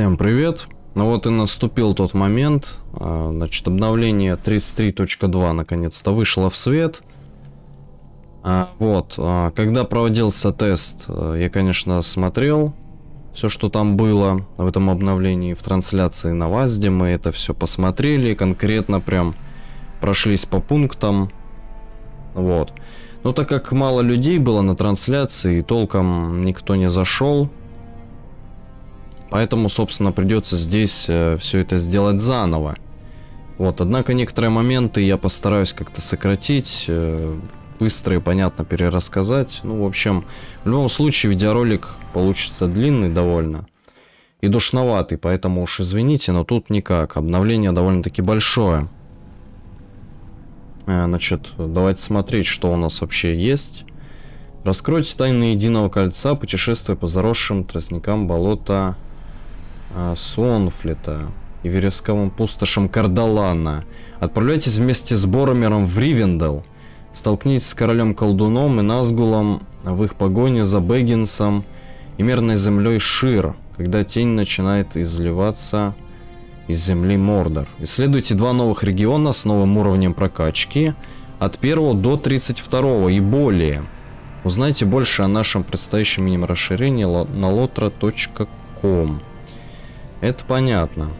Всем привет! Ну вот и наступил тот момент, а, значит, обновление 33.2 наконец-то вышло в свет. А, вот, а, когда проводился тест, я, конечно, смотрел все, что там было в этом обновлении, в трансляции на ВАЗДе, мы это все посмотрели, конкретно прям прошлись по пунктам, вот. Но так как мало людей было на трансляции, толком никто не зашел, Поэтому, собственно, придется здесь э, все это сделать заново. Вот, однако некоторые моменты я постараюсь как-то сократить, э, быстро и понятно перерассказать. Ну, в общем, в любом случае видеоролик получится длинный довольно и душноватый, поэтому уж извините, но тут никак. Обновление довольно-таки большое. Э, значит, давайте смотреть, что у нас вообще есть. Раскройте тайны единого кольца, путешествуя по заросшим тростникам болота а, Сонфлета и вересковым пустошам Кардалана. Отправляйтесь вместе с Боромером в Ривендел. Столкнитесь с королем колдуном и Назгулом в их погоне за Бэггинсом и мирной землей Шир, когда тень начинает изливаться из земли Мордор. Исследуйте два новых региона с новым уровнем прокачки от 1 до 32 и более. Узнайте больше о нашем предстоящем мини-расширении на lotra.com. Это понятно.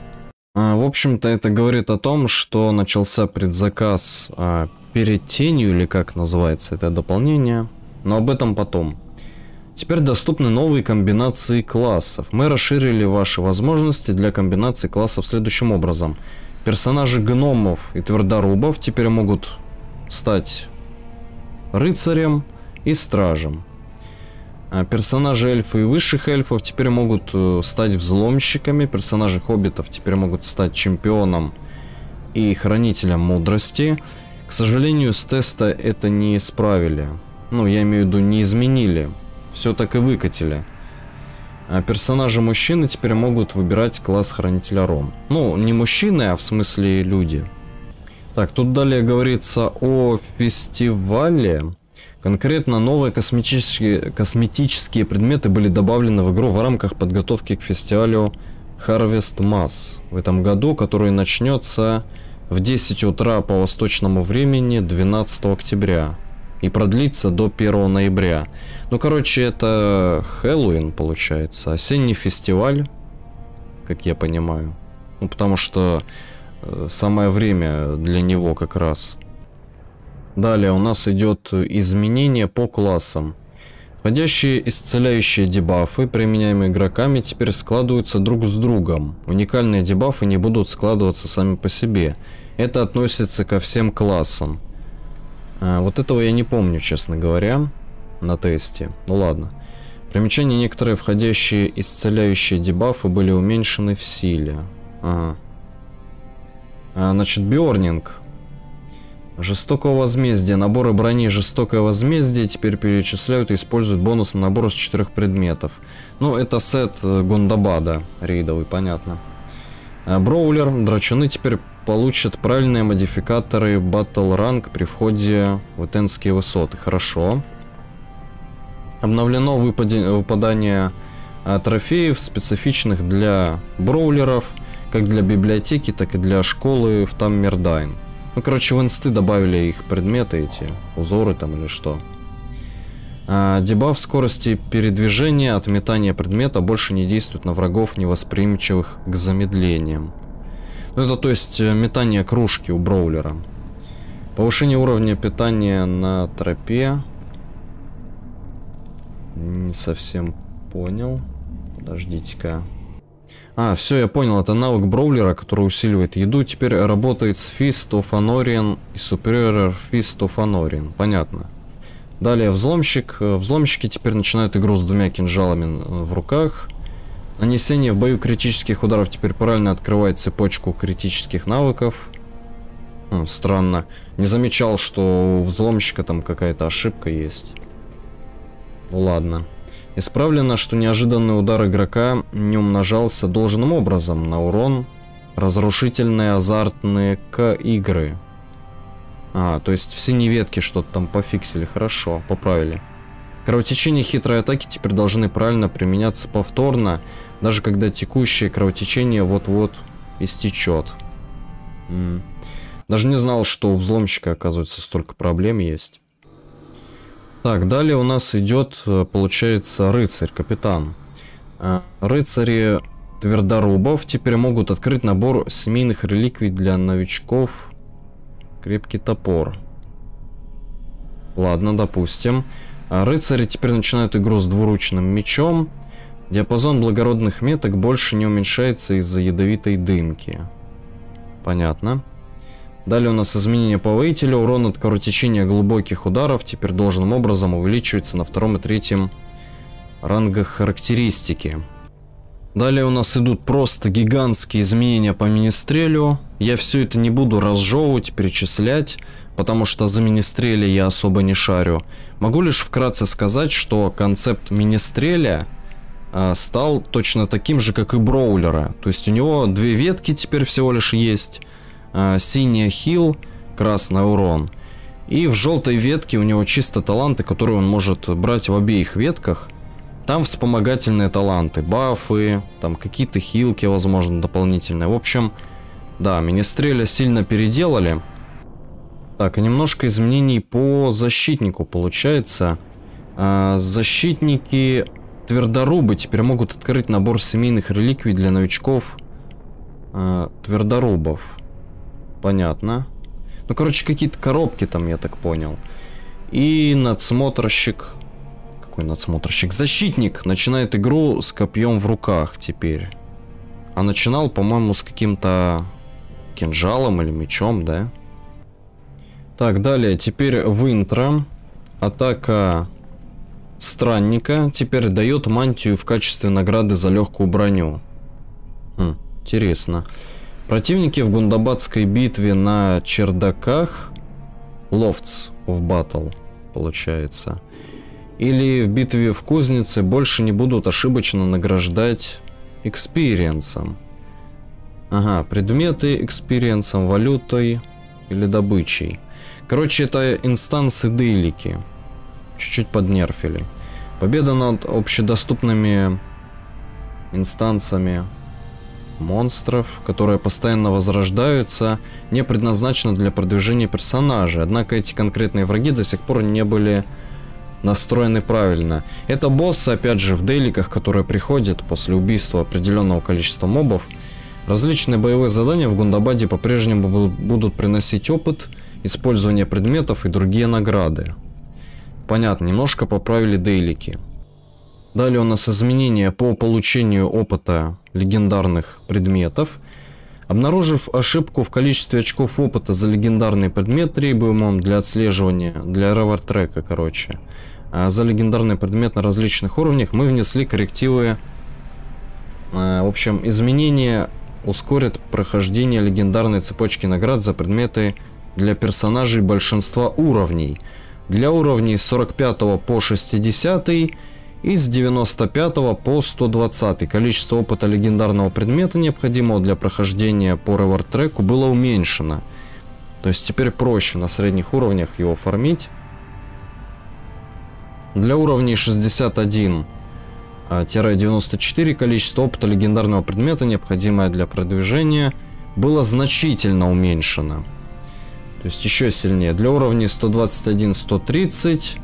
А, в общем-то, это говорит о том, что начался предзаказ а, перед тенью, или как называется это дополнение. Но об этом потом. Теперь доступны новые комбинации классов. Мы расширили ваши возможности для комбинации классов следующим образом. Персонажи гномов и твердорубов теперь могут стать рыцарем и стражем. А персонажи эльфы и высших эльфов теперь могут э, стать взломщиками, персонажи хоббитов теперь могут стать чемпионом и хранителем мудрости. К сожалению, с теста это не исправили. Ну, я имею в виду, не изменили. Все так и выкатили. А персонажи мужчины теперь могут выбирать класс хранителя Ром. Ну, не мужчины, а в смысле люди. Так, тут далее говорится о фестивале. Конкретно новые косметические, косметические предметы были добавлены в игру в рамках подготовки к фестивалю Harvest Mass в этом году, который начнется в 10 утра по восточному времени 12 октября и продлится до 1 ноября. Ну, короче, это Хэллоуин, получается, осенний фестиваль, как я понимаю. Ну, потому что э, самое время для него как раз. Далее у нас идет изменение по классам. Входящие исцеляющие дебафы, применяемые игроками, теперь складываются друг с другом. Уникальные дебафы не будут складываться сами по себе. Это относится ко всем классам. А, вот этого я не помню, честно говоря, на тесте. Ну ладно. Примечание, некоторые входящие исцеляющие дебафы были уменьшены в силе. Ага. А, значит, Бёрнинг Жестокого возмездия. Наборы брони Жестокое возмездие теперь перечисляют и используют на набор из четырех предметов. Ну, это сет э, Гондабада рейдовый, понятно. Э, Броулер. Драчуны теперь получат правильные модификаторы Battle Rank при входе в Этенские высоты. Хорошо. Обновлено выпадание э, трофеев, специфичных для броулеров, как для библиотеки, так и для школы в Таммердайн. Ну, короче, в инсты добавили их предметы эти, узоры там или что. А, дебаф скорости передвижения от метания предмета больше не действует на врагов, невосприимчивых к замедлениям. Ну, это то есть э, метание кружки у броулера. Повышение уровня питания на тропе. Не совсем понял. Подождите-ка. А, все, я понял, это навык броулера, который усиливает еду, теперь работает с Fist of Anorian и Superior Fist of Anorian. Понятно. Далее взломщик. Взломщики теперь начинают игру с двумя кинжалами в руках. Нанесение в бою критических ударов теперь правильно открывает цепочку критических навыков. Хм, странно. Не замечал, что у взломщика там какая-то ошибка есть. Ну ладно. Исправлено, что неожиданный удар игрока не умножался должным образом на урон разрушительные азартные к игры. А, то есть в синей ветке что-то там пофиксили, хорошо, поправили. Кровотечение хитрой атаки теперь должны правильно применяться повторно даже когда текущее кровотечение вот-вот истечет. М. Даже не знал, что у взломщика, оказывается, столько проблем есть. Так, далее у нас идет, э, получается, рыцарь, капитан. Э, рыцари твердорубов теперь могут открыть набор семейных реликвий для новичков. Крепкий топор. Ладно, допустим. А рыцари теперь начинают игру с двуручным мечом. Диапазон благородных меток больше не уменьшается из-за ядовитой дымки. Понятно. Далее у нас изменение по воителю. Урон от кровотечения глубоких ударов теперь должным образом увеличивается на втором и третьем рангах характеристики. Далее у нас идут просто гигантские изменения по министрелю. Я все это не буду разжевывать, перечислять, потому что за министреля я особо не шарю. Могу лишь вкратце сказать, что концепт министреля э, стал точно таким же, как и броулера. То есть у него две ветки теперь всего лишь есть. Э, синяя хил, красный урон. И в желтой ветке у него чисто таланты, которые он может брать в обеих ветках – там вспомогательные таланты, бафы, там какие-то хилки, возможно, дополнительные. В общем, да, Министреля сильно переделали. Так, и немножко изменений по защитнику получается. А, защитники твердорубы теперь могут открыть набор семейных реликвий для новичков а, твердорубов. Понятно. Ну, короче, какие-то коробки там, я так понял. И надсмотрщик какой надсмотрщик. Защитник начинает игру с копьем в руках теперь. А начинал, по-моему, с каким-то кинжалом или мечом, да? Так, далее. Теперь в интро. Атака странника теперь дает мантию в качестве награды за легкую броню. Хм, интересно. Противники в Гундабадской битве на чердаках. Лофтс в батл, получается или в битве в кузнице больше не будут ошибочно награждать experience ом. Ага, предметы experience ом, валютой или добычей. Короче, это instance ы дейлики. Чуть-чуть поднерфили. Победа над общедоступными инстанциями монстров, которые постоянно возрождаются, не предназначена для продвижения персонажа. Однако эти конкретные враги до сих пор не были настроены правильно. Это боссы, опять же, в дейликах, которые приходят после убийства определенного количества мобов. Различные боевые задания в Гундабаде по-прежнему будут приносить опыт, использование предметов и другие награды. Понятно, немножко поправили дейлики. Далее у нас изменения по получению опыта легендарных предметов. Обнаружив ошибку в количестве очков опыта за легендарный предмет, требуемым для отслеживания, для трека, короче, а за легендарный предмет на различных уровнях, мы внесли коррективы. А, в общем, изменения ускорят прохождение легендарной цепочки наград за предметы для персонажей большинства уровней. Для уровней с 45 по 60 и с 95 по 120 количество опыта легендарного предмета, необходимого для прохождения по реворд-треку, было уменьшено. То есть теперь проще на средних уровнях его фармить. Для уровней 61-94 а, количество опыта легендарного предмета, необходимое для продвижения, было значительно уменьшено. То есть еще сильнее. Для уровней 121-130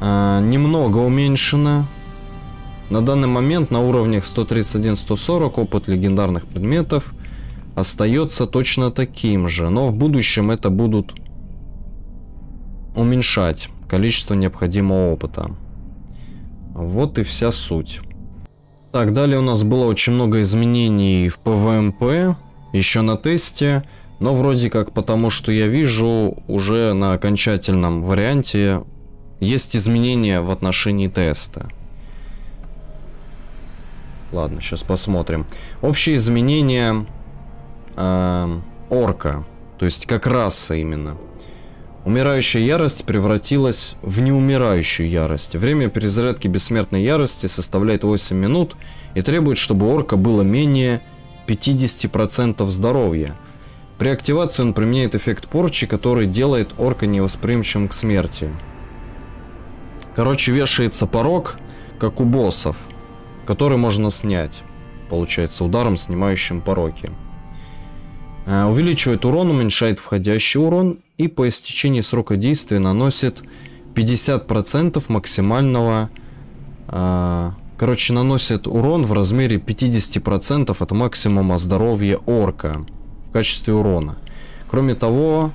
а, немного уменьшено. На данный момент на уровнях 131-140 опыт легендарных предметов остается точно таким же, но в будущем это будут уменьшать количество необходимого опыта. Вот и вся суть. Так, далее у нас было очень много изменений в PvMP, еще на тесте, но вроде как потому, что я вижу, уже на окончательном варианте есть изменения в отношении теста. Ладно, сейчас посмотрим. Общие изменения э, орка, то есть как раса именно. Умирающая ярость превратилась в неумирающую ярость. Время перезарядки бессмертной ярости составляет 8 минут и требует, чтобы орка было менее 50% здоровья. При активации он применяет эффект порчи, который делает орка невосприимчивым к смерти. Короче, вешается порог, как у боссов. который можно снять, получается, ударом, снимающим пороки. Э, увеличивает урон, уменьшает входящий урон и по истечении срока действия наносит 50% максимального... Э, короче, наносит урон в размере 50% от максимума здоровья орка в качестве урона. Кроме того,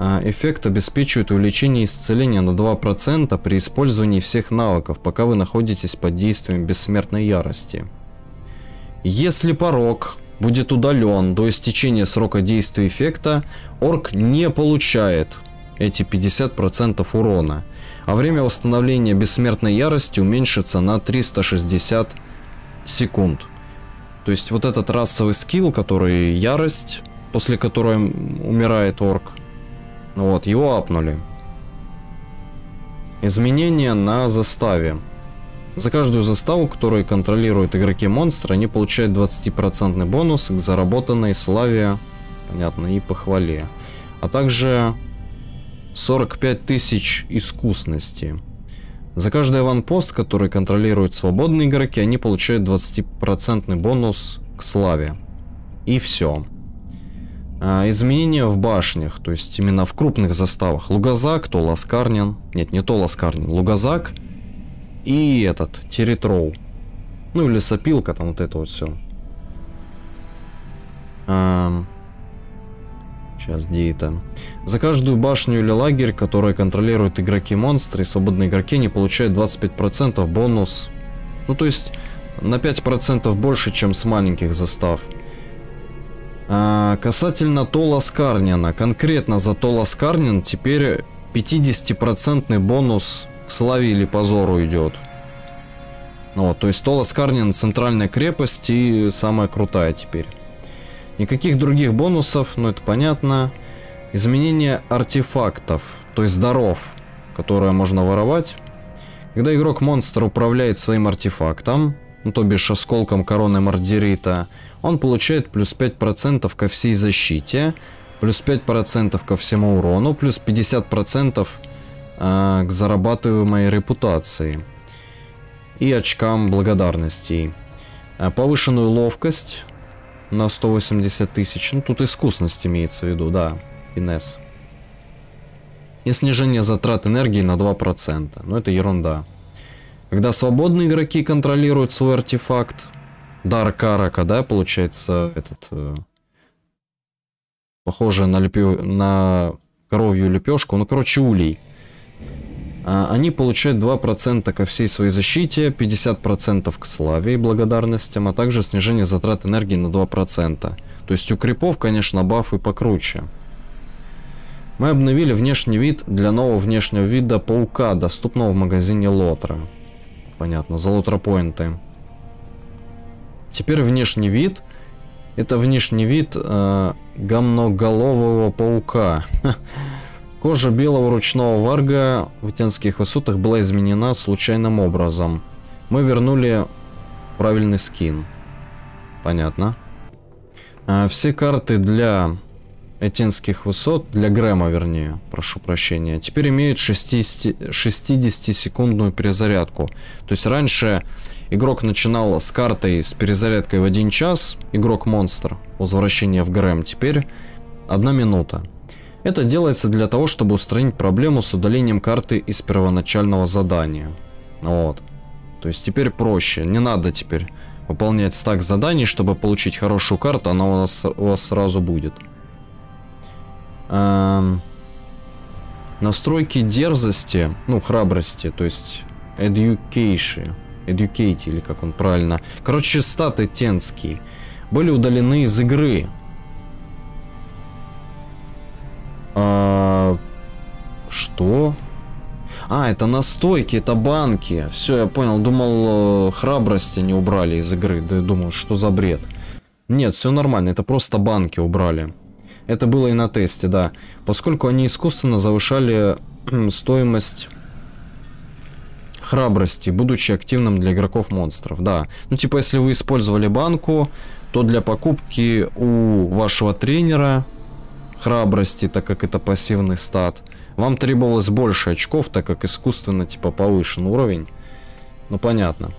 эффект обеспечивает увеличение исцеления на 2% при использовании всех навыков, пока вы находитесь под действием бессмертной ярости. Если порог будет удален до истечения срока действия эффекта, орк не получает эти 50% урона, а время восстановления бессмертной ярости уменьшится на 360 секунд. То есть вот этот расовый скилл, который ярость, после которой умирает орк, вот, его апнули. Изменения на заставе. За каждую заставу, которую контролируют игроки монстра, они получают 20% бонус к заработанной славе, понятно, и похвале. А также 45 тысяч искусности. За каждый аванпост, который контролируют свободные игроки, они получают 20% бонус к славе. И все. А, изменения в башнях, то есть именно в крупных заставах. Лугазак, то Ласкарнин. Нет, не то Ласкарнин. Лугазак и этот, Территроу. Ну, или сопилка, там вот это вот все. А, сейчас, где это? За каждую башню или лагерь, которые контролируют игроки-монстры, свободные игроки не получают 25% бонус. Ну, то есть, на 5% больше, чем с маленьких застав. А, касательно Тола Скарнина. Конкретно за Тола Скарнин теперь 50% бонус к славе или позору идет. Ну, вот, то есть Толас Карнин центральная крепость и самая крутая теперь. Никаких других бонусов, ну это понятно. Изменение артефактов, то есть даров, которые можно воровать. Когда игрок-монстр управляет своим артефактом, ну то бишь осколком короны Мардерита, он получает плюс 5% ко всей защите, плюс 5% ко всему урону, плюс 50% э, к зарабатываемой репутации и очкам благодарностей. Э, повышенную ловкость на 180 тысяч. Ну, тут искусность имеется в виду, да, финес. И снижение затрат энергии на 2%. Но это ерунда. Когда свободные игроки контролируют свой артефакт, дар Карака, да, получается, этот... Э, похоже на, лепё... на коровью лепешку, ну, короче, улей. А, они получают 2% ко всей своей защите, 50% к славе и благодарностям, а также снижение затрат энергии на 2%. То есть у крипов, конечно, бафы покруче. Мы обновили внешний вид для нового внешнего вида паука, доступного в магазине Лотра. Понятно, за лотропоинты. Теперь внешний вид. Это внешний вид э, гамноголового паука. Кожа белого ручного варга в Тенских высотах была изменена случайным образом. Мы вернули правильный скин. Понятно. А, все карты для Этинских высот, для Грэма вернее, прошу прощения, теперь имеют 60-секундную перезарядку. То есть раньше игрок начинал с картой с перезарядкой в один час, игрок-монстр, возвращение в Грэм, теперь одна минута. Это делается для того, чтобы устранить проблему с удалением карты из первоначального задания. Вот. То есть теперь проще. Не надо теперь выполнять стак заданий, чтобы получить хорошую карту, она у, нас, у вас сразу будет. Эм... Настройки дерзости, ну, храбрости, то есть education, educate, или как он правильно. Короче, статы тенские были удалены из игры. А, что? А, это настойки, это банки. Все, я понял. Думал, э, храбрости не убрали из игры. Да думал, что за бред. Нет, все нормально. Это просто банки убрали. Это было и на тесте, да. Поскольку они искусственно завышали стоимость храбрости, будучи активным для игроков монстров, да. Ну, типа, если вы использовали банку, то для покупки у вашего тренера храбрости, так как это пассивный стат. Вам требовалось больше очков, так как искусственно типа повышен уровень. Ну понятно.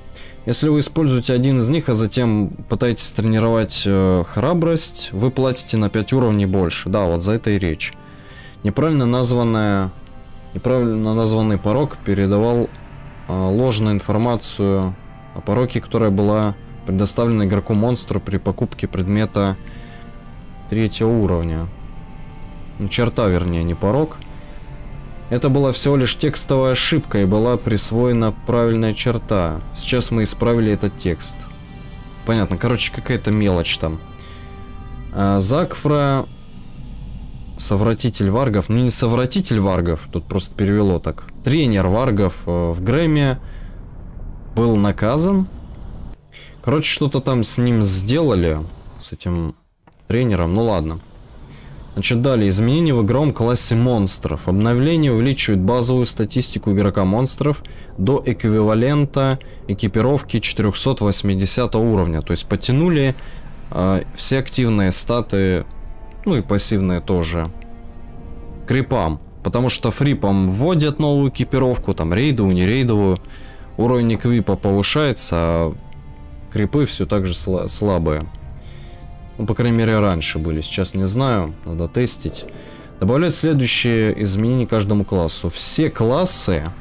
Если вы используете один из них, а затем пытаетесь тренировать э, храбрость, вы платите на 5 уровней больше. Да, вот за это и речь. Неправильно названная, неправильно названный порог передавал ложную информацию о пороке, которая была предоставлена игроку-монстру при покупке предмета третьего уровня. Ну, черта, вернее, не порог. Это была всего лишь текстовая ошибка и была присвоена правильная черта. Сейчас мы исправили этот текст. Понятно, короче, какая-то мелочь там. А, Закфра... Совратитель варгов. Ну, не совратитель варгов, тут просто перевело так. Тренер варгов э, в Грэме был наказан. Короче, что-то там с ним сделали, с этим тренером. Ну ладно. Значит, далее. Изменения в игровом классе монстров. Обновление увеличивает базовую статистику игрока монстров до эквивалента экипировки 480 уровня. То есть потянули э, все активные статы, ну и пассивные тоже, крипам. Потому что фрипам вводят новую экипировку, там рейдовую, не рейдовую. Уровень эквипа повышается, а крипы все так же слабые. Ну, по крайней мере, раньше были. Сейчас не знаю. Надо тестить. Добавляют следующие изменения каждому классу. Все классы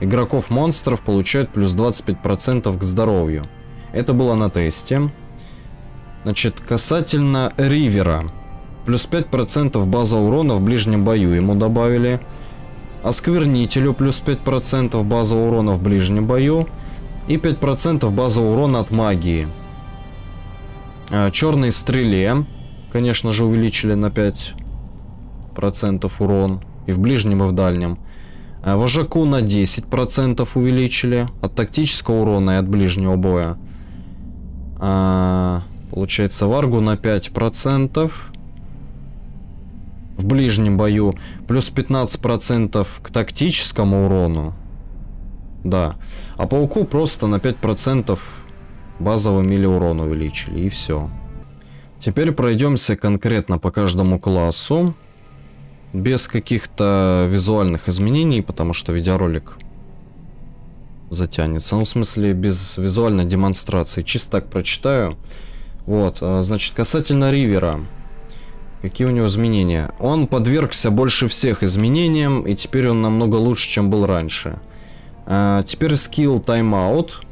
игроков-монстров получают плюс 25% к здоровью. Это было на тесте. Значит, касательно Ривера. Плюс 5% база урона в ближнем бою ему добавили. Осквернителю плюс 5% база урона в ближнем бою. И 5% база урона от магии. А, черной стреле, конечно же, увеличили на 5% урон. И в ближнем, и в дальнем. А, вожаку на 10% увеличили. От тактического урона и от ближнего боя. А, получается, варгу на 5%. В ближнем бою. Плюс 15% к тактическому урону. Да. А пауку просто на 5% базовый мили-урон увеличили, и все. Теперь пройдемся конкретно по каждому классу, без каких-то визуальных изменений, потому что видеоролик затянется. Ну, в смысле, без визуальной демонстрации. Чисто так прочитаю. Вот, а, значит, касательно Ривера. Какие у него изменения? Он подвергся больше всех изменениям, и теперь он намного лучше, чем был раньше. А, теперь скилл тайм-аут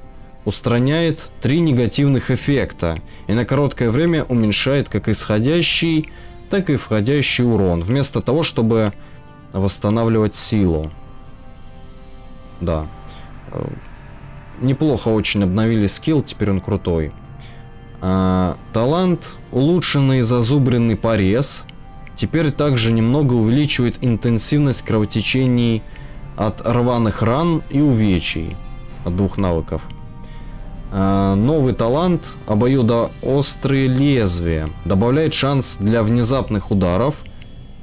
устраняет три негативных эффекта и на короткое время уменьшает как исходящий, так и входящий урон, вместо того, чтобы восстанавливать силу. Да. Э, неплохо очень обновили скилл, теперь он крутой. А, талант улучшенный зазубренный порез. Теперь также немного увеличивает интенсивность кровотечений от рваных ран и увечий. От двух навыков. А, новый талант обоюдоострые лезвия. Добавляет шанс для внезапных ударов,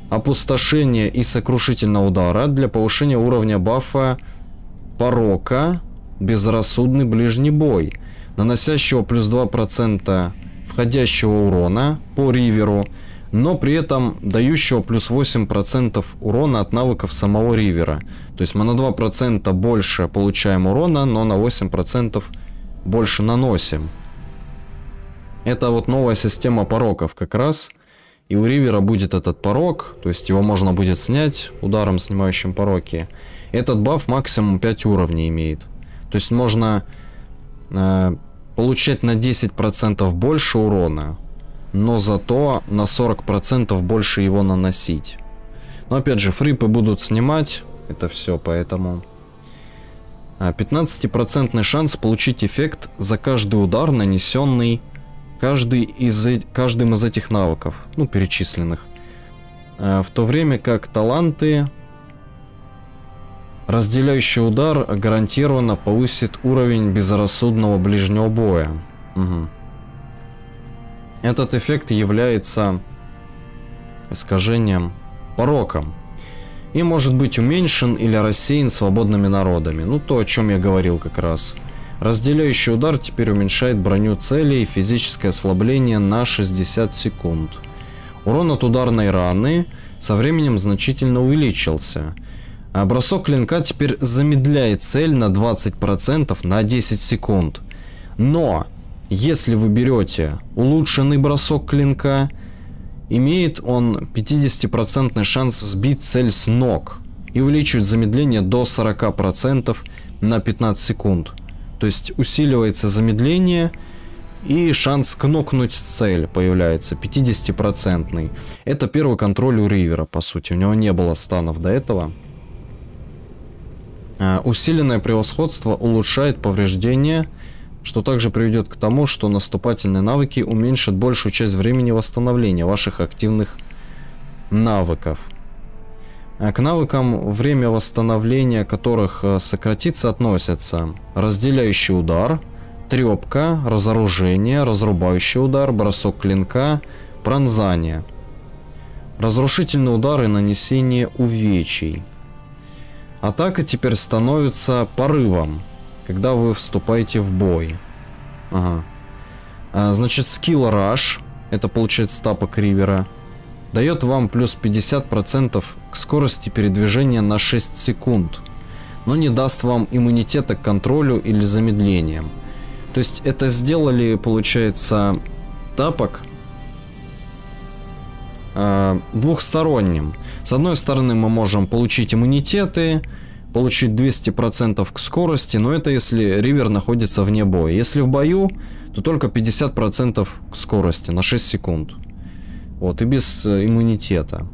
опустошения и сокрушительного удара для повышения уровня бафа порока безрассудный ближний бой, наносящего плюс 2% входящего урона по риверу, но при этом дающего плюс 8% урона от навыков самого ривера. То есть мы на 2% больше получаем урона, но на 8% больше наносим. Это вот новая система пороков как раз. И у Ривера будет этот порог, то есть его можно будет снять ударом, снимающим пороки. Этот баф максимум 5 уровней имеет. То есть можно э, получать на 10% больше урона, но зато на 40% больше его наносить. Но опять же, фрипы будут снимать это все, поэтому... 15% а, шанс получить эффект за каждый удар, нанесенный каждый из, каждым из этих навыков, ну, перечисленных. А, в то время как таланты, разделяющий удар, гарантированно повысит уровень безрассудного ближнего боя. Угу. Этот эффект является искажением пороком и может быть уменьшен или рассеян свободными народами. Ну, то, о чем я говорил как раз. Разделяющий удар теперь уменьшает броню цели и физическое ослабление на 60 секунд. Урон от ударной раны со временем значительно увеличился. А бросок клинка теперь замедляет цель на 20% на 10 секунд. Но, если вы берете улучшенный бросок клинка, имеет он 50% шанс сбить цель с ног и увеличивает замедление до 40% на 15 секунд. То есть усиливается замедление и шанс кнокнуть цель появляется 50%. Это первый контроль у Ривера, по сути. У него не было станов до этого. А, усиленное превосходство улучшает повреждения, что также приведет к тому, что наступательные навыки уменьшат большую часть времени восстановления ваших активных навыков. А к навыкам время восстановления которых э, сократится относятся разделяющий удар, трепка, разоружение, разрубающий удар, бросок клинка, пронзание. Разрушительные удары нанесение увечий. Атака теперь становится порывом, когда вы вступаете в бой. Ага. А, значит, скилл Rush, это получается тапок Ривера, дает вам плюс 50% к скорости передвижения на 6 секунд, но не даст вам иммунитета к контролю или замедлениям. То есть это сделали, получается, тапок э, двухсторонним. С одной стороны мы можем получить иммунитеты, получить 200% к скорости, но это если ривер находится вне боя. Если в бою, то только 50% к скорости на 6 секунд. Вот, и без э, иммунитета.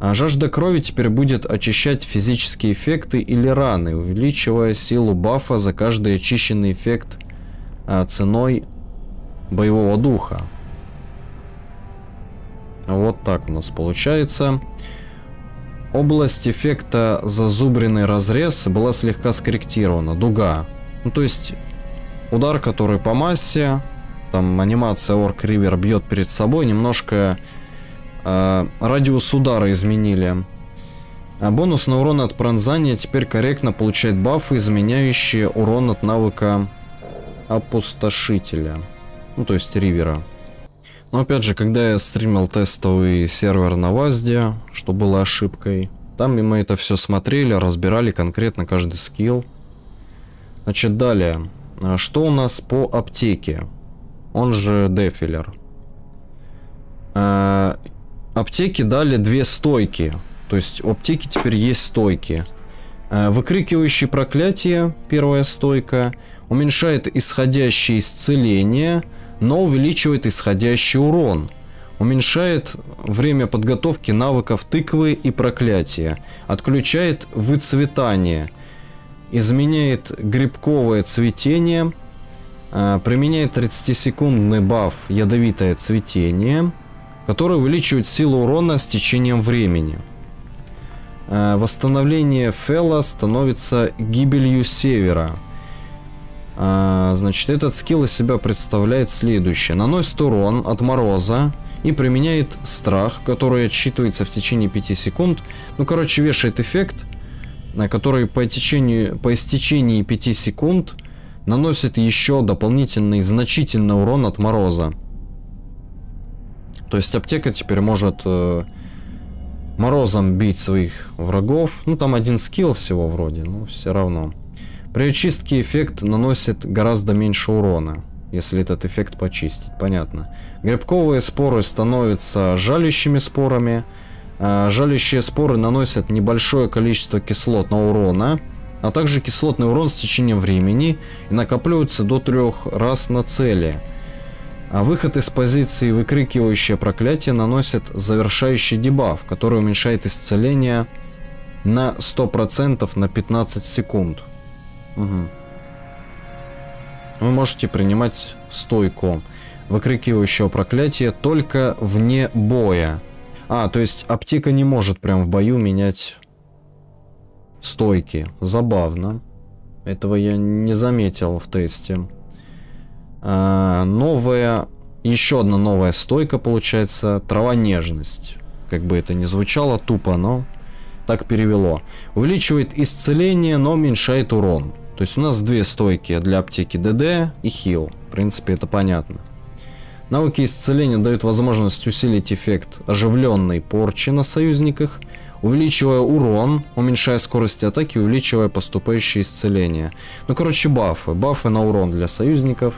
А жажда крови теперь будет очищать физические эффекты или раны, увеличивая силу бафа за каждый очищенный эффект а, ценой боевого духа. Вот так у нас получается. Область эффекта зазубренный разрез была слегка скорректирована. Дуга. Ну, то есть удар, который по массе, там анимация Орк Ривер бьет перед собой, немножко э, радиус удара изменили. А бонус на урон от пронзания теперь корректно получает бафы, изменяющие урон от навыка опустошителя. Ну, то есть ривера. Но опять же, когда я стримил тестовый сервер на ВАЗДе, что было ошибкой, там мы это все смотрели, разбирали конкретно каждый скилл. Значит, далее. А что у нас по аптеке? Он же дефилер. А, аптеки дали две стойки. То есть у аптеки теперь есть стойки. А, выкрикивающий проклятие, первая стойка – уменьшает исходящее исцеление, но увеличивает исходящий урон. Уменьшает время подготовки навыков тыквы и проклятия. Отключает выцветание. Изменяет грибковое цветение. Э, применяет 30-секундный баф ядовитое цветение, который увеличивает силу урона с течением времени. Э, восстановление Фела становится гибелью севера. А, значит, этот скилл из себя представляет следующее. Наносит урон от мороза и применяет страх, который отсчитывается в течение 5 секунд. Ну, короче, вешает эффект, который по, течению, по истечении 5 секунд наносит еще дополнительный значительный урон от мороза. То есть аптека теперь может э, морозом бить своих врагов. Ну, там один скилл всего вроде, но все равно. При очистке эффект наносит гораздо меньше урона, если этот эффект почистить, понятно. Грибковые споры становятся жалящими спорами. А жалящие споры наносят небольшое количество кислотного урона, а также кислотный урон с течением времени и накапливаются до трех раз на цели. А выход из позиции выкрикивающее проклятие наносит завершающий дебаф, который уменьшает исцеление на 100% на 15 секунд. Угу. Вы можете принимать стойку выкрикивающего проклятия только вне боя. А, то есть аптека не может прям в бою менять стойки. Забавно. Этого я не заметил в тесте. А, новая, еще одна новая стойка получается. Трава нежность. Как бы это ни звучало тупо, но так перевело. Увеличивает исцеление, но уменьшает урон. То есть у нас две стойки для аптеки ДД и хил. В принципе, это понятно. Навыки исцеления дают возможность усилить эффект оживленной порчи на союзниках, увеличивая урон, уменьшая скорость атаки, увеличивая поступающее исцеление. Ну, короче, бафы. Бафы на урон для союзников.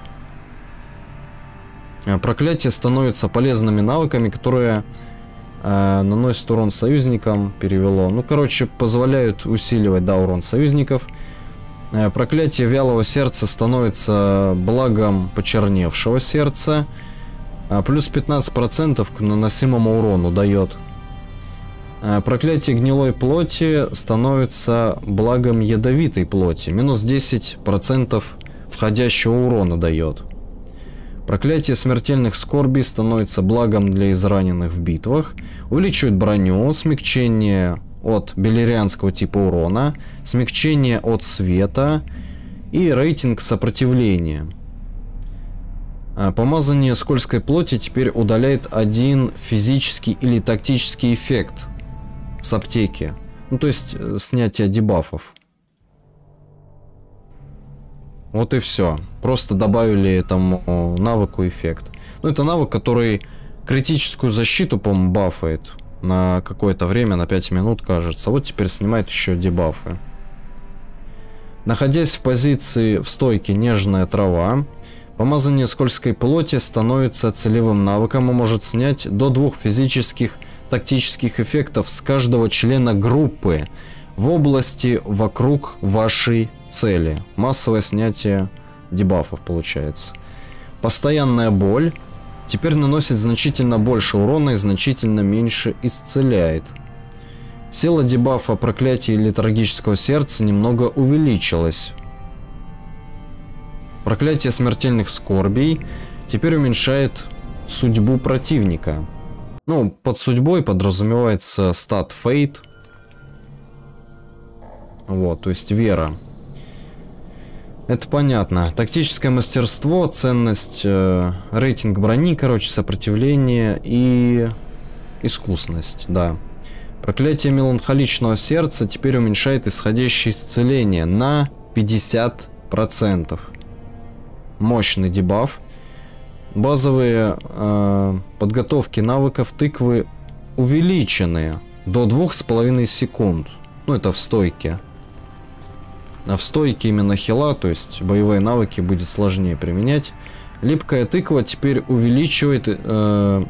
Э, проклятия становятся полезными навыками, которые э, наносят урон союзникам, перевело. Ну, короче, позволяют усиливать, да, урон союзников. Э, проклятие вялого сердца становится благом почерневшего сердца. А плюс 15% к наносимому урону дает. А проклятие гнилой плоти становится благом ядовитой плоти. Минус 10% входящего урона дает. Проклятие смертельных скорбей становится благом для израненных в битвах. Увеличивает броню, смягчение от белерианского типа урона, смягчение от света и рейтинг сопротивления. А, помазание скользкой плоти теперь удаляет один физический или тактический эффект с аптеки. Ну, то есть, э, снятие дебафов. Вот и все. Просто добавили этому навыку эффект. Ну, это навык, который критическую защиту, по-моему, бафает на какое-то время, на 5 минут, кажется. Вот теперь снимает еще дебафы. Находясь в позиции в стойке «Нежная трава», Помазание скользкой плоти становится целевым навыком и может снять до двух физических тактических эффектов с каждого члена группы в области вокруг вашей цели. Массовое снятие дебафов получается. Постоянная боль теперь наносит значительно больше урона и значительно меньше исцеляет. Сила дебафа проклятия литургического сердца немного увеличилась. Проклятие смертельных скорбей теперь уменьшает судьбу противника. Ну, под судьбой подразумевается стат фейт. Вот, то есть вера. Это понятно. Тактическое мастерство, ценность, э, рейтинг брони, короче, сопротивление и искусность, да. Проклятие меланхоличного сердца теперь уменьшает исходящее исцеление на 50% мощный дебаф. Базовые э, подготовки навыков тыквы увеличены до 2,5 секунд. Ну, это в стойке. А в стойке именно хила, то есть боевые навыки будет сложнее применять. Липкая тыква теперь увеличивает э,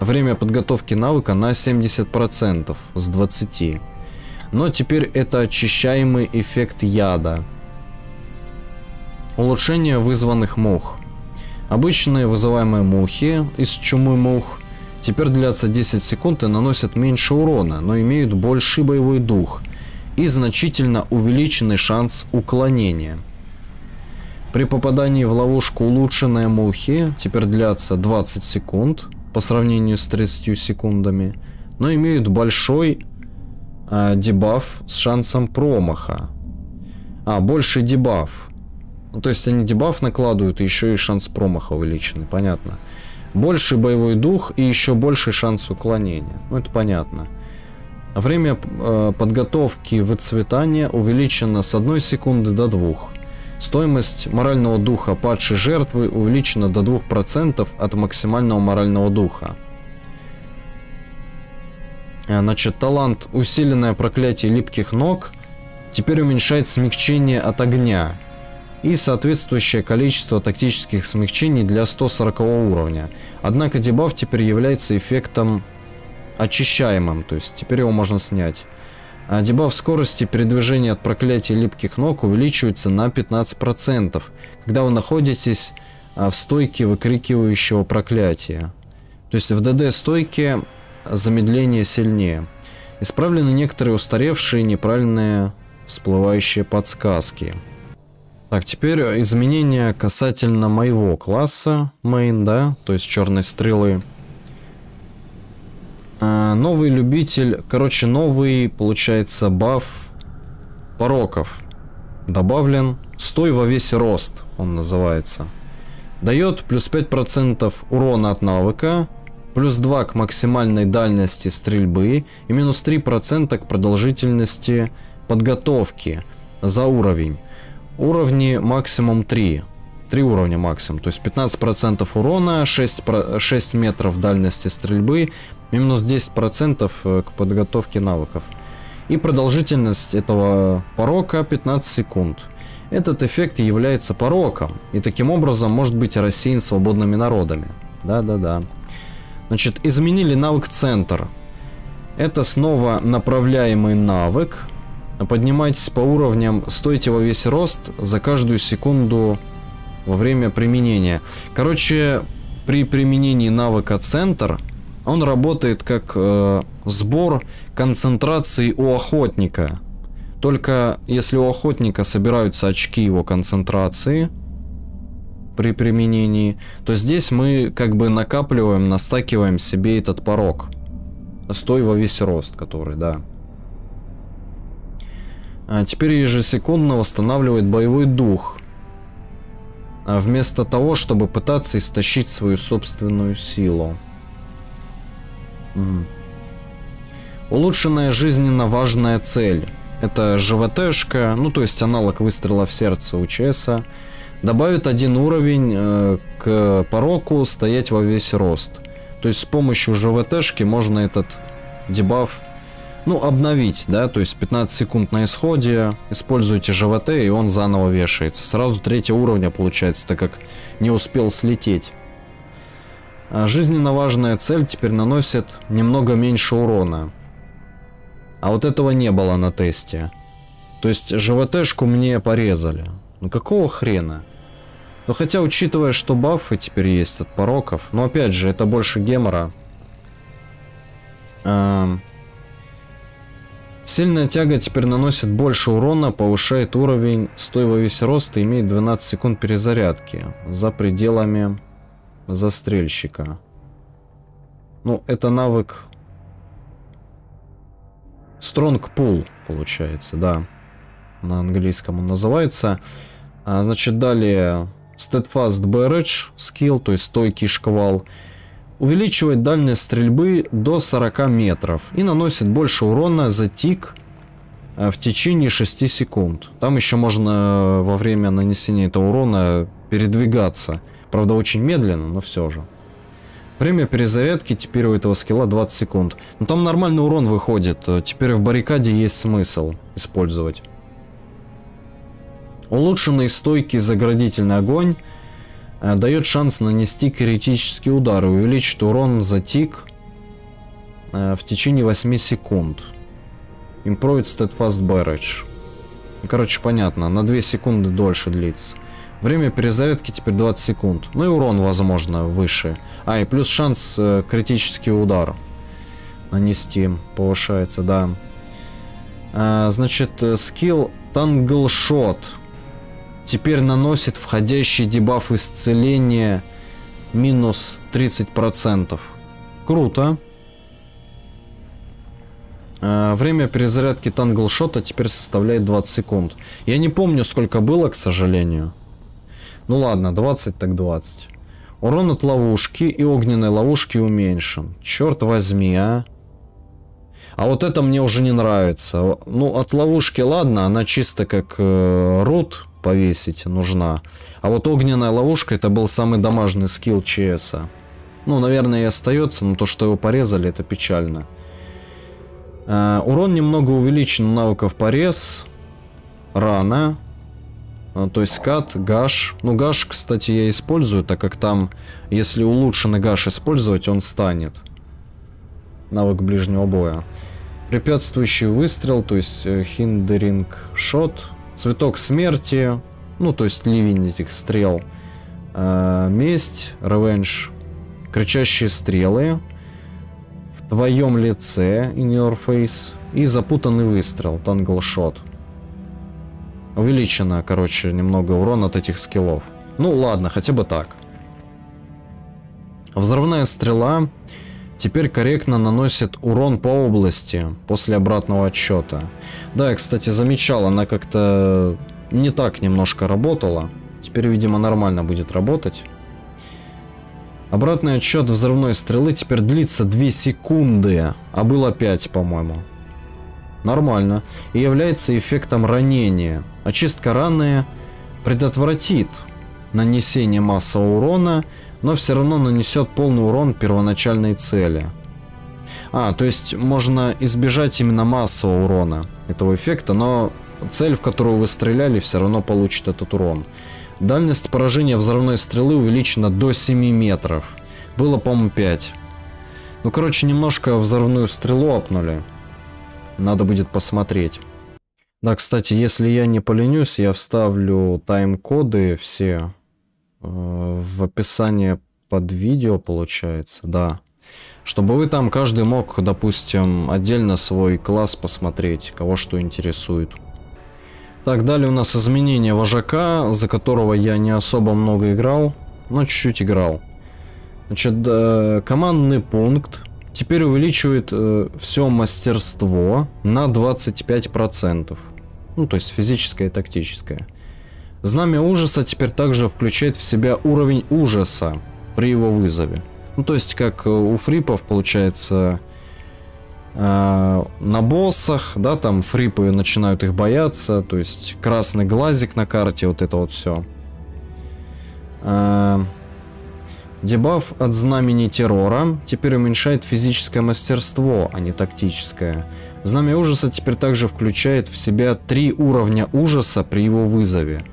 время подготовки навыка на 70% с 20. Но теперь это очищаемый эффект яда. Улучшение вызванных мух. Обычные вызываемые мухи из чумы мух теперь длятся 10 секунд и наносят меньше урона, но имеют больший боевой дух и значительно увеличенный шанс уклонения. При попадании в ловушку улучшенные мухи теперь длятся 20 секунд по сравнению с 30 секундами, но имеют большой э, дебаф с шансом промаха. А, больший дебаф. Ну, то есть они дебаф накладывают, и еще и шанс промаха увеличенный, понятно. Больший боевой дух и еще больший шанс уклонения. Ну, это понятно. Время э, подготовки выцветания увеличено с 1 секунды до 2. Стоимость морального духа падшей жертвы увеличена до 2% от максимального морального духа. Э, значит, талант «Усиленное проклятие липких ног» теперь уменьшает смягчение от огня и соответствующее количество тактических смягчений для 140 уровня. Однако дебаф теперь является эффектом очищаемым, то есть теперь его можно снять. А дебаф скорости передвижения от проклятия липких ног увеличивается на 15%, когда вы находитесь а, в стойке выкрикивающего проклятия. То есть в ДД стойке замедление сильнее. Исправлены некоторые устаревшие неправильные всплывающие подсказки. Так, теперь изменения касательно моего класса main, да, то есть черной стрелы. А, новый любитель, короче, новый, получается, баф пороков добавлен. Стой во весь рост, он называется. Дает плюс 5% урона от навыка, плюс 2 к максимальной дальности стрельбы и минус 3% к продолжительности подготовки за уровень. Уровни максимум 3. Три уровня максимум. То есть 15% урона, 6, 6 метров дальности стрельбы, минус 10% э, к подготовке навыков. И продолжительность этого порока 15 секунд. Этот эффект является пороком, и таким образом может быть рассеян свободными народами. Да-да-да. Значит, изменили навык центр. Это снова направляемый навык. Поднимайтесь по уровням, стойте во весь рост за каждую секунду во время применения. Короче, при применении навыка центр, он работает как э, сбор концентрации у охотника. Только если у охотника собираются очки его концентрации при применении, то здесь мы как бы накапливаем, настакиваем себе этот порог. Стой во весь рост, который, да. А теперь ежесекундно восстанавливает боевой дух. А вместо того, чтобы пытаться истощить свою собственную силу. Улучшенная жизненно важная цель. Это ЖВТшка, ну то есть аналог выстрела в сердце у ЧСа. Добавит один уровень э, к пороку стоять во весь рост. То есть с помощью ЖВТшки можно этот дебаф ну, обновить, да, то есть 15 секунд на исходе, используйте ЖВТ, и он заново вешается. Сразу третьего уровня получается, так как не успел слететь. А жизненно важная цель теперь наносит немного меньше урона. А вот этого не было на тесте. То есть ЖВТшку мне порезали. Ну какого хрена? Ну хотя, учитывая, что бафы теперь есть от пороков, но опять же, это больше гемора. Эм... Сильная тяга теперь наносит больше урона, повышает уровень, стой во весь рост и имеет 12 секунд перезарядки за пределами застрельщика. Ну, это навык Strong Pull, получается, да. На английском он называется. А, значит, далее Steadfast Barrage Skill, то есть стойкий шквал. Увеличивает дальность стрельбы до 40 метров и наносит больше урона за тик а, в течение 6 секунд. Там еще можно э, во время нанесения этого урона передвигаться. Правда, очень медленно, но все же. Время перезарядки теперь у этого скилла 20 секунд. Но там нормальный урон выходит. Теперь в баррикаде есть смысл использовать. Улучшенный стойкий заградительный огонь э, дает шанс нанести критический удар и увеличить урон за тик э, в течение 8 секунд. Improved Steadfast Barrage. Короче, понятно, на 2 секунды дольше длится. Время перезарядки теперь 20 секунд. Ну и урон, возможно, выше. А, и плюс шанс э, критический удар нанести повышается, да. А, значит, э, скилл Shot теперь наносит входящий дебаф исцеления минус 30%. Круто. А, время перезарядки Tangle Шота теперь составляет 20 секунд. Я не помню, сколько было, к сожалению. Ну ладно, 20 так 20. Урон от ловушки и огненной ловушки уменьшен. Черт возьми, а. А вот это мне уже не нравится. Ну, от ловушки ладно, она чисто как э, рут повесить нужна. А вот огненная ловушка это был самый дамажный скилл ЧС. Ну, наверное, и остается, но то, что его порезали, это печально. Э, урон немного увеличен навыков порез. Рана. А, то есть кат, гаш. Ну, гаш, кстати, я использую, так как там, если улучшенный гаш использовать, он станет. Навык ближнего боя. Препятствующий выстрел, то есть хиндеринг шот. Цветок смерти, ну, то есть ливень этих стрел. Э, месть, ревенж. Кричащие стрелы. В твоем лице, in your face. И запутанный выстрел, тангл шот увеличено, короче, немного урон от этих скиллов. Ну ладно, хотя бы так. Взрывная стрела теперь корректно наносит урон по области после обратного отсчета. Да, я, кстати, замечал, она как-то не так немножко работала. Теперь, видимо, нормально будет работать. Обратный отсчет взрывной стрелы теперь длится 2 секунды, а было 5, по-моему. Нормально. И является эффектом ранения. Очистка раны предотвратит нанесения массового урона, но все равно нанесет полный урон первоначальной цели. А, то есть можно избежать именно массового урона этого эффекта, но цель, в которую вы стреляли, все равно получит этот урон. Дальность поражения взрывной стрелы увеличена до 7 метров. Было, по-моему, 5. Ну, короче, немножко взрывную стрелу апнули. Надо будет посмотреть. Да, кстати, если я не поленюсь, я вставлю тайм-коды все э, в описание под видео, получается, да. Чтобы вы там каждый мог, допустим, отдельно свой класс посмотреть, кого что интересует. Так, далее у нас изменение вожака, за которого я не особо много играл, но чуть-чуть играл. Значит, э, командный пункт теперь увеличивает э, все мастерство на 25%. Ну, то есть физическое и тактическое. Знамя ужаса теперь также включает в себя уровень ужаса при его вызове. Ну, то есть, как э, у фрипов, получается, э, на боссах, да, там фрипы начинают их бояться, то есть красный глазик на карте, вот это вот все. Э, дебаф от знамени террора теперь уменьшает физическое мастерство, а не тактическое. Знамя ужаса теперь также включает в себя три уровня ужаса при его вызове.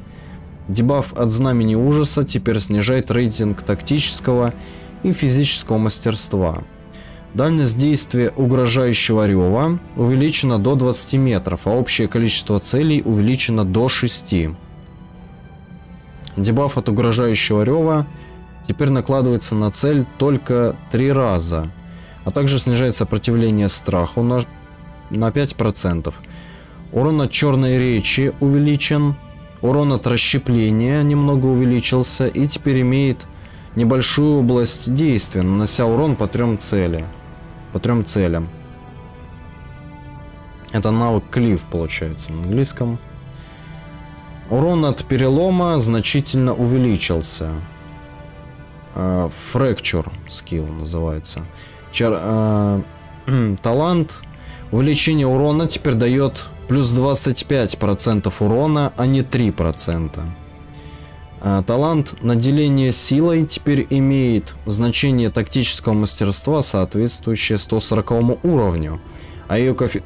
Дебаф от знамени ужаса теперь снижает рейтинг тактического и физического мастерства. Дальность действия угрожающего рева увеличена до 20 метров, а общее количество целей увеличено до 6. Дебаф от угрожающего рева теперь накладывается на цель только 3 раза, а также снижает сопротивление страху на, на 5%. Урон от черной речи увеличен, урон от расщепления немного увеличился и теперь имеет небольшую область действия, нанося урон по трем цели. По трем целям. Это навык Клифф получается на английском. Урон от перелома значительно увеличился. Фрэкчур uh, скилл называется. Чар, uh, талант. Увеличение урона теперь дает плюс 25% урона, а не 3%. А, талант наделения силой теперь имеет значение тактического мастерства, соответствующее 140 уровню, а ее, коэфи...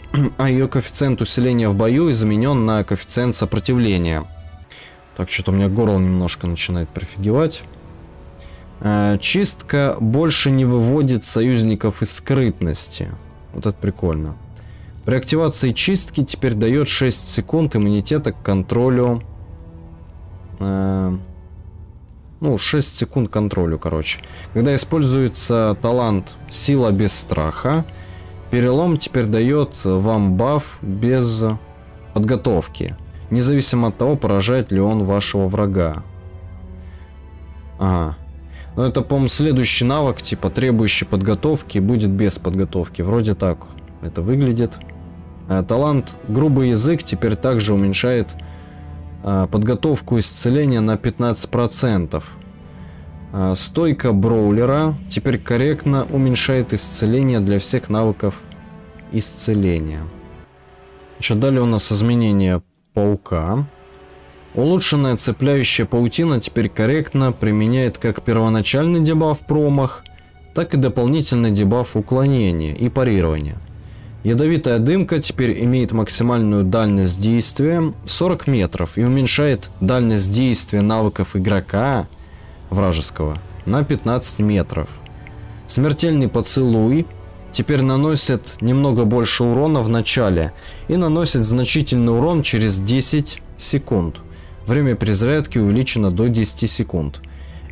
а ее коэффициент усиления в бою изменен на коэффициент сопротивления. Так, что-то у меня горло немножко начинает прифигевать. А, чистка больше не выводит союзников из скрытности. Вот это прикольно. При активации чистки теперь дает 6 секунд иммунитета к контролю э, ну, 6 секунд контролю, короче. Когда используется талант «Сила без страха», перелом теперь дает вам баф без подготовки, независимо от того, поражает ли он вашего врага. Ага. Ну, это, по-моему, следующий навык, типа, требующий подготовки, будет без подготовки. Вроде так это выглядит. Э, талант «Грубый язык» теперь также уменьшает а, подготовку исцеления на 15%. А, стойка броулера теперь корректно уменьшает исцеление для всех навыков исцеления. Еще далее у нас изменение паука. Улучшенная цепляющая паутина теперь корректно применяет как первоначальный дебаф промах, так и дополнительный дебаф уклонения и парирования. Ядовитая дымка теперь имеет максимальную дальность действия 40 метров и уменьшает дальность действия навыков игрока вражеского на 15 метров. Смертельный поцелуй теперь наносит немного больше урона в начале и наносит значительный урон через 10 секунд. Время перезарядки увеличено до 10 секунд.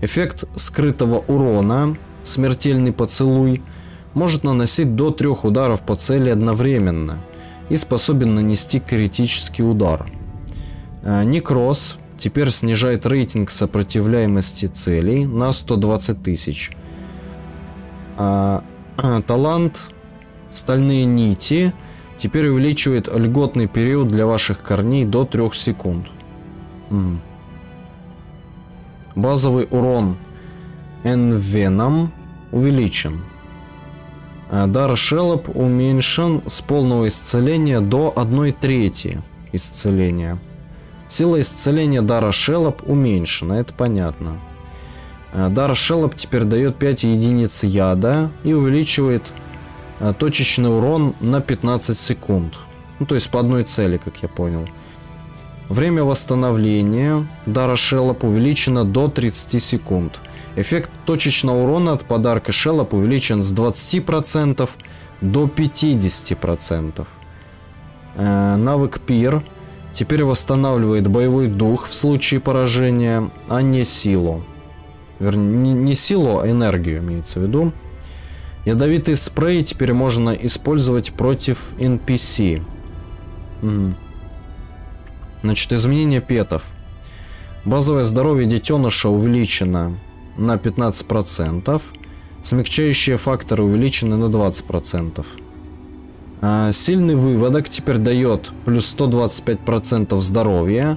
Эффект скрытого урона, смертельный поцелуй – может наносить до трех ударов по цели одновременно и способен нанести критический удар. Э, Некроз теперь снижает рейтинг сопротивляемости целей на 120 тысяч. А, а, талант Стальные нити теперь увеличивает льготный период для ваших корней до 3 секунд. Базовый урон Энвеном увеличен. Э, дар Шелоп уменьшен с полного исцеления до 1 трети исцеления. Сила исцеления дара Шеллоп уменьшена, это понятно. Э, дар Шеллоп теперь дает 5 единиц яда и увеличивает э, точечный урон на 15 секунд. Ну, то есть по одной цели, как я понял. Время восстановления дара Шеллоп увеличено до 30 секунд. Эффект точечного урона от подарка Шеллоп увеличен с 20% до 50%. Э, навык Пир теперь восстанавливает боевой дух в случае поражения, а не силу. Вернее, не, силу, а энергию имеется в виду. Ядовитый спрей теперь можно использовать против NPC. Угу. Значит, изменение петов. Базовое здоровье детеныша увеличено на 15%. Смягчающие факторы увеличены на 20%. А, сильный выводок теперь дает плюс 125% здоровья,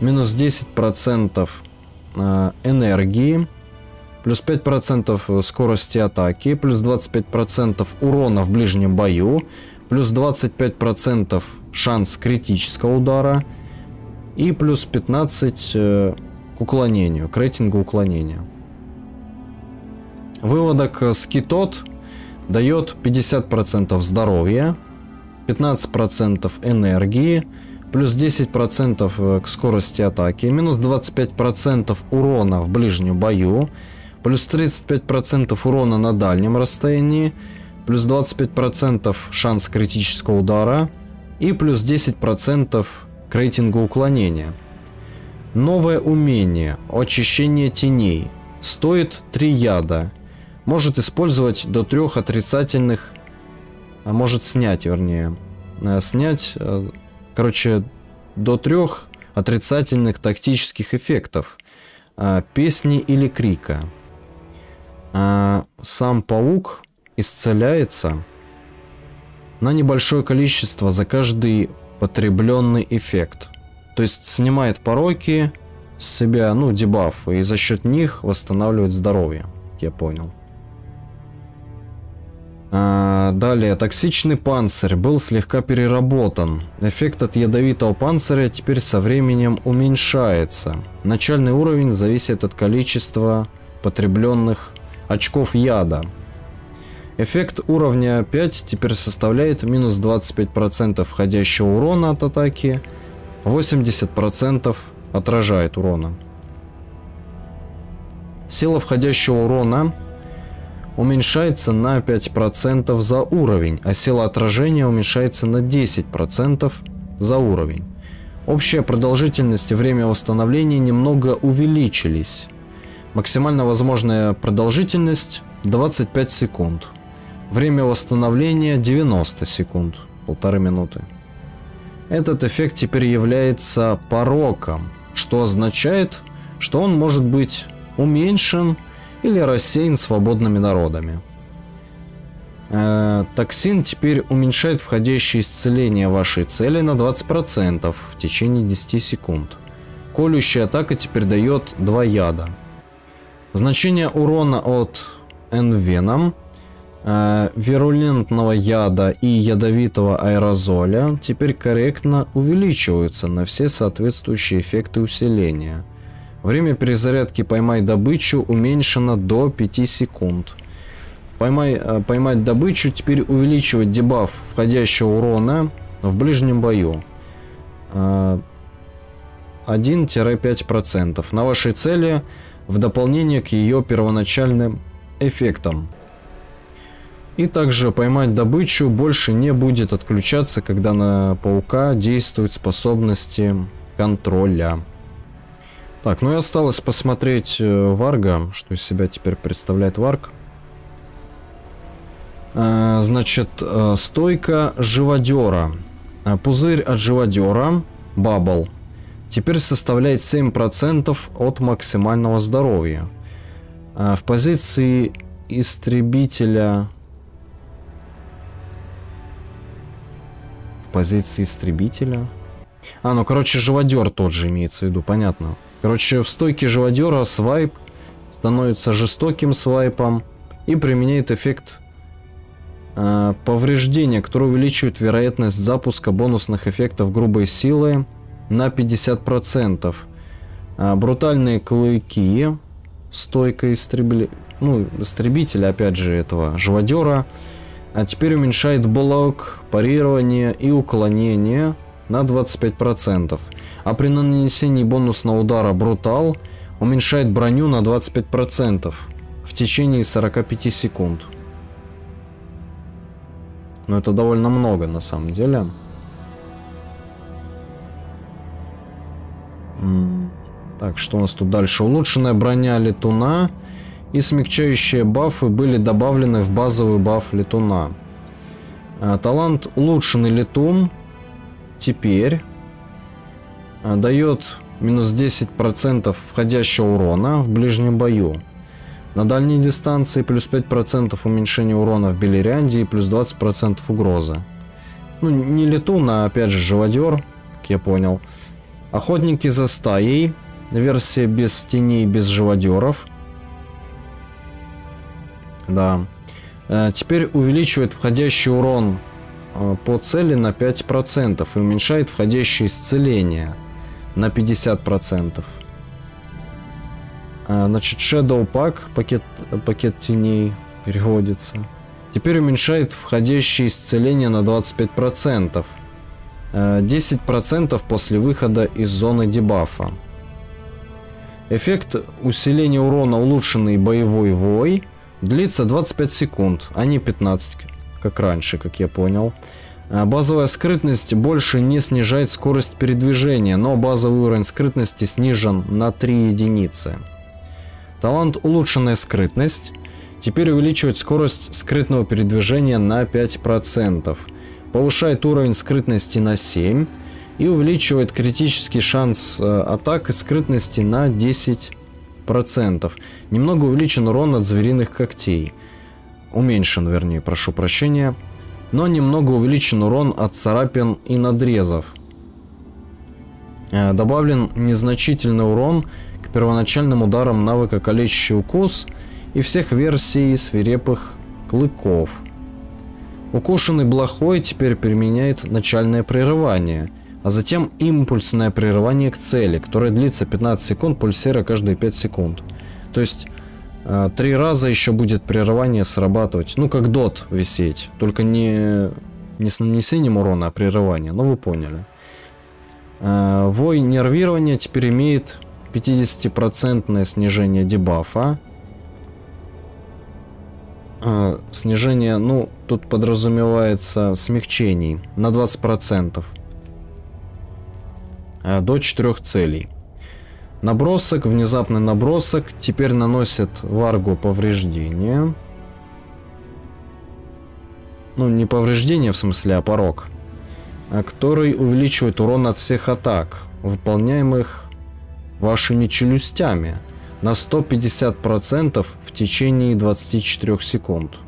минус 10% а, энергии, плюс 5% скорости атаки, плюс 25% урона в ближнем бою, плюс 25% шанс критического удара и плюс 15 э, к уклонению, к рейтингу уклонения. Выводок скитот дает 50% здоровья, 15% энергии, плюс 10% э, к скорости атаки, минус 25% урона в ближнем бою, плюс 35% урона на дальнем расстоянии, плюс 25% шанс критического удара и плюс 10% к рейтингу уклонения. Новое умение очищение теней стоит 3 яда может использовать до трех отрицательных, а может снять, вернее, э, снять, э, короче, до трех отрицательных тактических эффектов э, песни или крика. Сам паук исцеляется на небольшое количество за каждый потребленный эффект. То есть снимает пороки с себя, ну, дебафы, и за счет них восстанавливает здоровье, я понял. А, далее, токсичный панцирь был слегка переработан. Эффект от ядовитого панциря теперь со временем уменьшается. Начальный уровень зависит от количества потребленных очков яда. Эффект уровня 5 теперь составляет минус 25% входящего урона от атаки, 80% отражает урона. Сила входящего урона уменьшается на 5% за уровень, а сила отражения уменьшается на 10% за уровень. Общая продолжительность и время восстановления немного увеличились. Максимально возможная продолжительность 25 секунд. Время восстановления 90 секунд, полторы минуты. Этот эффект теперь является пороком, что означает, что он может быть уменьшен или рассеян свободными народами. Э, токсин теперь уменьшает входящее исцеление вашей цели на 20% в течение 10 секунд. Колющая атака теперь дает 2 яда. Значение урона от Энвеном, э, вирулентного яда и ядовитого аэрозоля теперь корректно увеличиваются на все соответствующие эффекты усиления – Время перезарядки «Поймай добычу» уменьшено до 5 секунд. Поймай, э, поймать добычу теперь увеличивает дебаф входящего урона в ближнем бою. 1-5% э, на вашей цели в дополнение к ее первоначальным эффектам. И также поймать добычу больше не будет отключаться, когда на паука действуют способности контроля. Так, ну и осталось посмотреть э, Варга, что из себя теперь представляет Варг. Э, значит, э, стойка живодера. Пузырь от живодера, бабл, теперь составляет 7% от максимального здоровья. В позиции истребителя... Позиции истребителя... А, ну, короче, живодер тот же имеется в виду, понятно. Короче, в стойке живодера свайп становится жестоким свайпом и применяет эффект э, повреждения, который увеличивает вероятность запуска бонусных эффектов грубой силы на 50%. А, брутальные клыки, стойка истребли... ну, истребителя, опять же, этого живодера. А теперь уменьшает блок, парирование и уклонение на 25%. А при нанесении бонусного удара брутал уменьшает броню на 25% в течение 45 секунд. Но это довольно много на самом деле. Так, что у нас тут дальше? Улучшенная броня летуна и смягчающие бафы были добавлены в базовый баф летуна. А, талант улучшенный летун теперь а, дает минус 10% входящего урона в ближнем бою. На дальней дистанции плюс 5% уменьшения урона в Белерянде и плюс 20% угрозы. Ну, не летун, а опять же живодер, как я понял. Охотники за стаей. Версия без теней, без живодеров. Да. Э, теперь увеличивает входящий урон э, по цели на 5% и уменьшает входящее исцеление на 50%. Э, значит, Shadow Pack, пакет, пакет теней переводится. Теперь уменьшает входящее исцеление на 25%. 10% после выхода из зоны дебафа. Эффект усиления урона улучшенный боевой вой длится 25 секунд, а не 15, как раньше, как я понял. А базовая скрытность больше не снижает скорость передвижения, но базовый уровень скрытности снижен на 3 единицы. Талант улучшенная скрытность теперь увеличивает скорость скрытного передвижения на 5% повышает уровень скрытности на 7 и увеличивает критический шанс э, атак и скрытности на 10%. Немного увеличен урон от звериных когтей. Уменьшен, вернее, прошу прощения. Но немного увеличен урон от царапин и надрезов. Э, добавлен незначительный урон к первоначальным ударам навыка калечащий укус и всех версий свирепых клыков – Укушенный блохой теперь применяет начальное прерывание, а затем импульсное прерывание к цели, которое длится 15 секунд, пульсера каждые 5 секунд. То есть э, три раза еще будет прерывание срабатывать, ну как дот висеть, только не, не с нанесением урона, а прерывание, ну вы поняли. Э, вой нервирования теперь имеет 50% снижение дебафа, а, снижение, ну, тут подразумевается смягчений на 20%. А, до 4 целей. Набросок, внезапный набросок, теперь наносит варгу повреждения. Ну, не повреждение в смысле, а порог. А, который увеличивает урон от всех атак, выполняемых вашими челюстями на 150% в течение 24 секунд.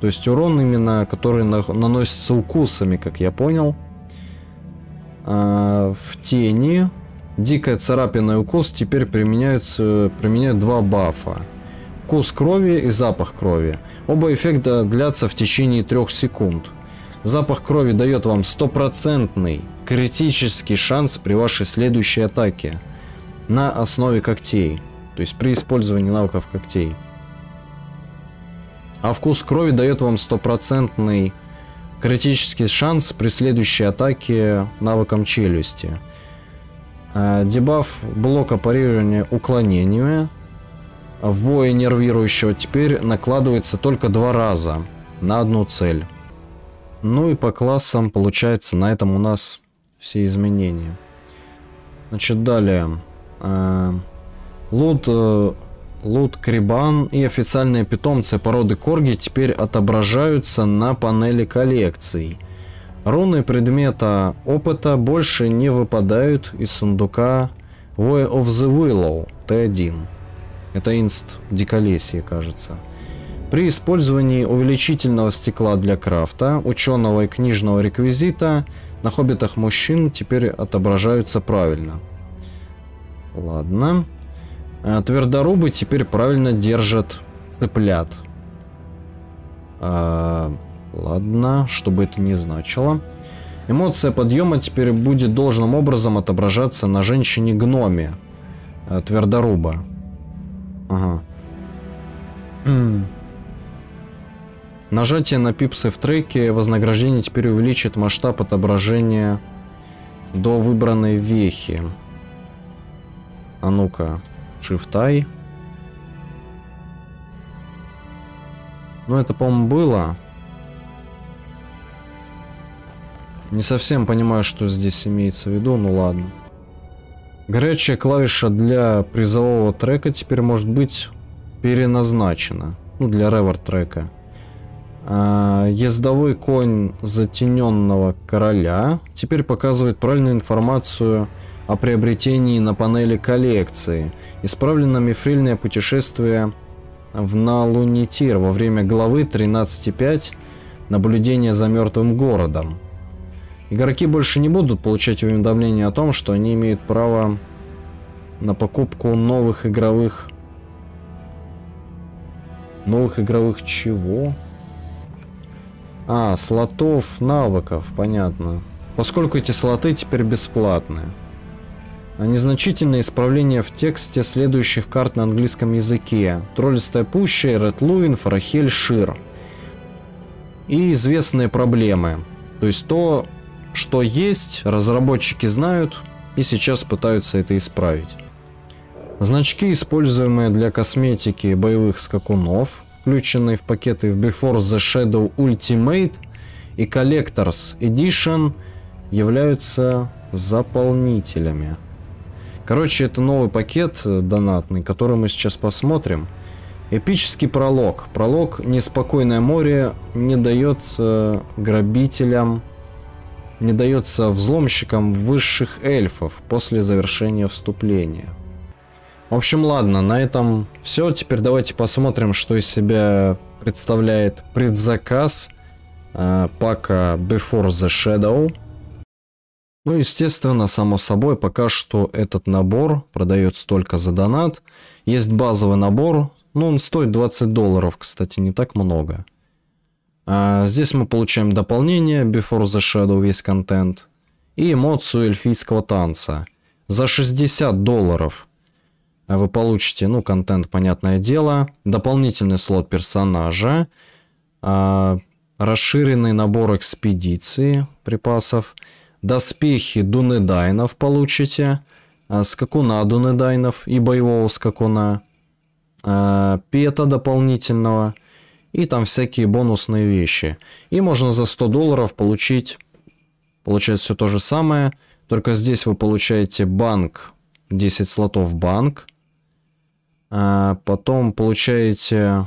То есть урон именно, который на, наносится укусами, как я понял. А, в тени дикая царапина и укус теперь применяются, применяют два бафа. Вкус крови и запах крови. Оба эффекта длятся в течение 3 секунд. Запах крови дает вам стопроцентный критический шанс при вашей следующей атаке на основе когтей. То есть при использовании навыков когтей. А вкус крови дает вам стопроцентный критический шанс при следующей атаке навыком челюсти. А, дебаф блока парирования уклонению в вое нервирующего теперь накладывается только два раза на одну цель. Ну и по классам получается на этом у нас все изменения. Значит, далее. Э, лут, э, лут Крибан и официальные питомцы породы Корги теперь отображаются на панели коллекций. Руны предмета опыта больше не выпадают из сундука Way of the Willow T1. Это инст диколесье, кажется. При использовании увеличительного стекла для крафта, ученого и книжного реквизита на хоббитах мужчин теперь отображаются правильно – Ладно. А, твердорубы теперь правильно держат цыплят. А, ладно, что бы это ни значило. Эмоция подъема теперь будет должным образом отображаться на женщине-гноме. Э, твердоруба. Ага. Нажатие на пипсы в треке вознаграждение теперь увеличит масштаб отображения до выбранной вехи. А ну-ка, Shift-I. Ну, это, по-моему, было. Не совсем понимаю, что здесь имеется в виду, ну ладно. Горячая клавиша для призового трека теперь может быть переназначена. Ну, для ревер трека. А, ездовой конь затененного короля теперь показывает правильную информацию о приобретении на панели коллекции. Исправлено мифрильное путешествие в Налунитир во время главы 13.5 «Наблюдение за мертвым городом». Игроки больше не будут получать уведомления о том, что они имеют право на покупку новых игровых... Новых игровых чего? А, слотов, навыков, понятно. Поскольку эти слоты теперь бесплатные. А незначительное исправление в тексте следующих карт на английском языке. Троллистая пуща, Ред Луин, Фарахель, Шир. И известные проблемы. То есть то, что есть, разработчики знают и сейчас пытаются это исправить. Значки, используемые для косметики боевых скакунов, включенные в пакеты в Before the Shadow Ultimate и Collectors Edition, являются заполнителями. Короче, это новый пакет э, донатный, который мы сейчас посмотрим. Эпический пролог. Пролог «Неспокойное море» не дается грабителям, не дается взломщикам высших эльфов после завершения вступления. В общем, ладно, на этом все. Теперь давайте посмотрим, что из себя представляет предзаказ э, пака Before the Shadow. Ну, естественно, само собой, пока что этот набор продается только за донат. Есть базовый набор, ну, он стоит 20 долларов, кстати, не так много. А здесь мы получаем дополнение Before the Shadow, весь контент. И эмоцию эльфийского танца. За 60 долларов вы получите, ну, контент, понятное дело. Дополнительный слот персонажа. А, расширенный набор экспедиции, припасов доспехи Дунедайнов получите, а, скакуна Дунедайнов и боевого скакуна, а, пета дополнительного и там всякие бонусные вещи. И можно за 100 долларов получить, получается все то же самое, только здесь вы получаете банк, 10 слотов банк, а потом получаете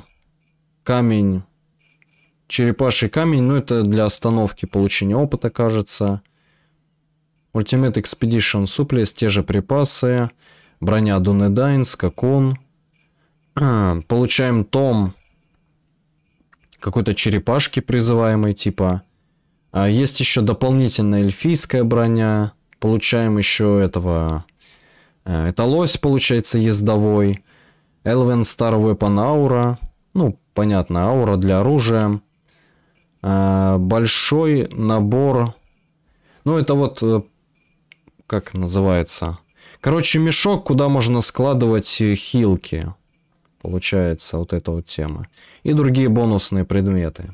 камень, черепаший камень, ну это для остановки получения опыта, кажется. Ultimate Expedition Supplies, те же припасы, броня Дунедайн, скакун. Получаем том какой-то черепашки призываемой типа. А есть еще дополнительная эльфийская броня. Получаем еще этого... Э, это лось, получается, ездовой. Элвен Star Weapon Aura. Ну, понятно, аура для оружия. А, большой набор... Ну, это вот э, как называется? Короче, мешок, куда можно складывать э, хилки. Получается вот эта вот тема. И другие бонусные предметы.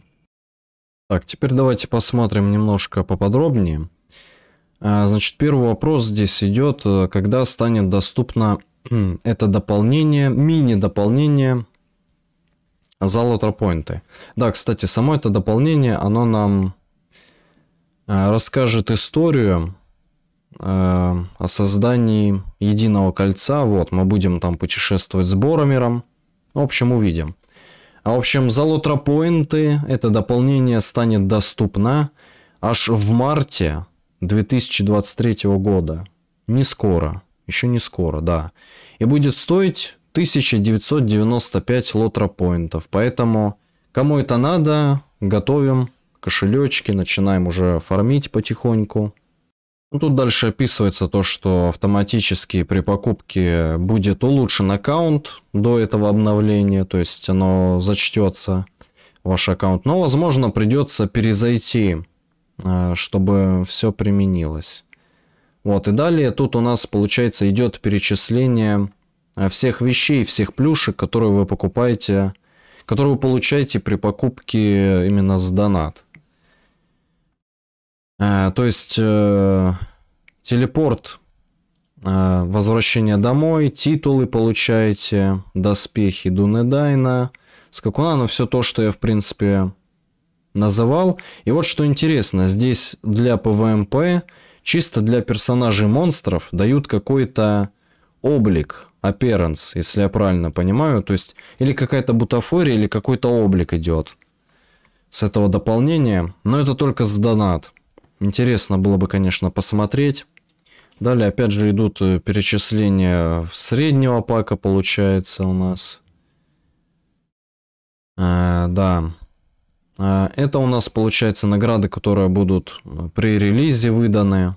Так, теперь давайте посмотрим немножко поподробнее. А, значит, первый вопрос здесь идет, э, когда станет доступно это дополнение, мини-дополнение зала Тропоинты. Да, кстати, само это дополнение, оно нам э, расскажет историю о создании единого кольца. Вот, мы будем там путешествовать с Боромером. В общем, увидим. А в общем, Залотропоинты, это дополнение станет доступно аж в марте 2023 года. Не скоро. Еще не скоро, да. И будет стоить 1995 лотропоинтов. Поэтому, кому это надо, готовим кошелечки, начинаем уже фармить потихоньку. Ну, тут дальше описывается то, что автоматически при покупке будет улучшен аккаунт до этого обновления, то есть оно зачтется ваш аккаунт. Но, возможно, придется перезайти э, чтобы все применилось. Вот, и далее тут у нас, получается, идет перечисление э, всех вещей, всех плюшек, которые вы покупаете, которые вы получаете при покупке именно с донат. То есть, телепорт Э, возвращение домой, титулы получаете, доспехи Дунедайна, скакуна, ну все то, что я в принципе называл. И вот что интересно, здесь для PvMP чисто для персонажей монстров дают какой-то облик, appearance, если я правильно понимаю, то есть или какая-то бутафория, или какой-то облик идет с этого дополнения, но это только с донат. Интересно было бы, конечно, посмотреть. Далее, опять же, идут э, перечисления среднего пака, получается, у нас. А, да. А, это у нас, получается, награды, которые будут при релизе выданы.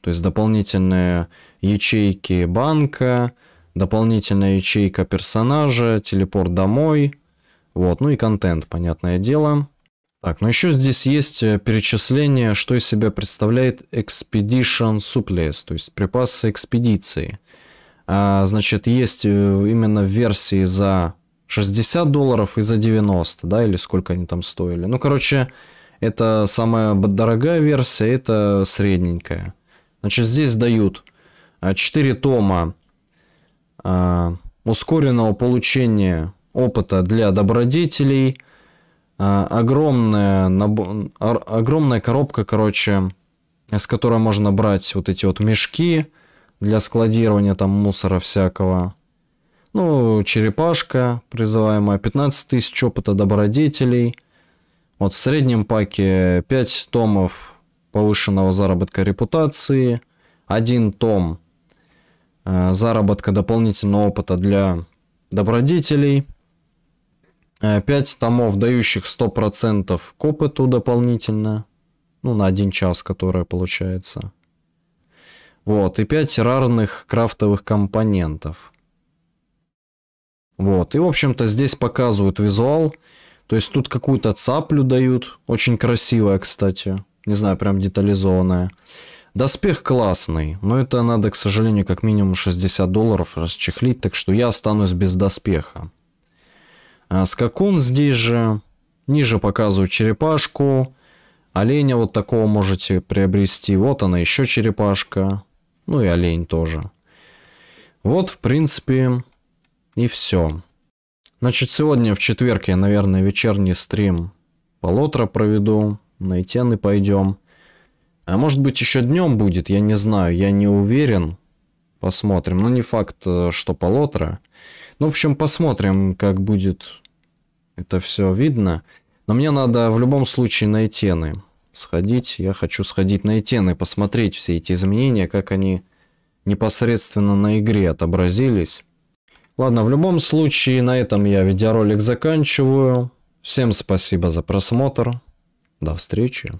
То есть дополнительные ячейки банка, дополнительная ячейка персонажа, телепорт домой. Вот, ну и контент, понятное дело. Так, ну еще здесь есть э, перечисление, что из себя представляет Expedition Supplies, то есть припасы экспедиции. А, значит, есть э, именно версии за 60 долларов и за 90, да, или сколько они там стоили. Ну, короче, это самая дорогая версия, это средненькая. Значит, здесь дают 4 а, тома а, ускоренного получения опыта для добродетелей – а, огромная, набо... огромная коробка, короче, с которой можно брать вот эти вот мешки для складирования там мусора всякого. Ну, черепашка призываемая, 15 тысяч опыта добродетелей. Вот в среднем паке 5 томов повышенного заработка репутации, один том э, заработка дополнительного опыта для добродетелей – 5 э, томов, дающих 100% к опыту дополнительно. Ну, на один час, которое получается. Вот, и 5 рарных крафтовых компонентов. Вот, и, в общем-то, здесь показывают визуал. То есть тут какую-то цаплю дают. Очень красивая, кстати. Не знаю, прям детализованная. Доспех классный, но это надо, к сожалению, как минимум 60 долларов расчехлить, так что я останусь без доспеха. А скакун здесь же. Ниже показывают черепашку. Оленя вот такого можете приобрести. Вот она еще черепашка. Ну и олень тоже. Вот, в принципе, и все. Значит, сегодня в четверг я, наверное, вечерний стрим по Лотра проведу. На Итены пойдем. А может быть еще днем будет, я не знаю, я не уверен. Посмотрим. Ну, не факт, э, что по Лотра. Ну, в общем, посмотрим, как будет это все видно. Но мне надо в любом случае на Этены сходить. Я хочу сходить на Этены, посмотреть все эти изменения, как они непосредственно на игре отобразились. Ладно, в любом случае, на этом я видеоролик заканчиваю. Всем спасибо за просмотр. До встречи.